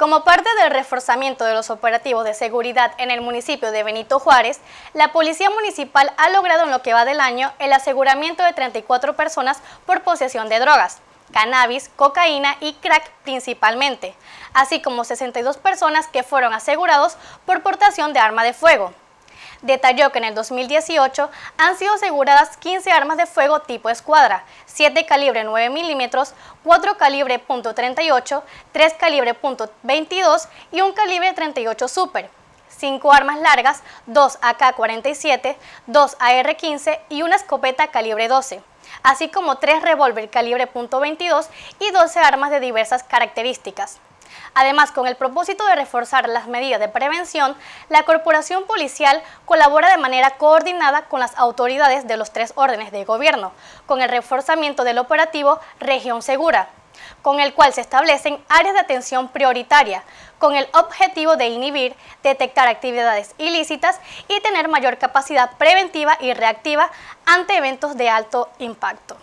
Como parte del reforzamiento de los operativos de seguridad en el municipio de Benito Juárez, la Policía Municipal ha logrado en lo que va del año el aseguramiento de 34 personas por posesión de drogas, cannabis, cocaína y crack principalmente, así como 62 personas que fueron asegurados por portación de arma de fuego detalló que en el 2018 han sido aseguradas 15 armas de fuego tipo escuadra, 7 calibre 9 milímetros, 4 calibre .38, 3 calibre .22 y un calibre 38 super. 5 armas largas, 2 AK-47, 2 AR-15 y una escopeta calibre 12, así como 3 revólver calibre .22 y 12 armas de diversas características. Además, con el propósito de reforzar las medidas de prevención, la Corporación Policial colabora de manera coordinada con las autoridades de los tres órdenes de gobierno, con el reforzamiento del operativo Región Segura, con el cual se establecen áreas de atención prioritaria, con el objetivo de inhibir, detectar actividades ilícitas y tener mayor capacidad preventiva y reactiva ante eventos de alto impacto.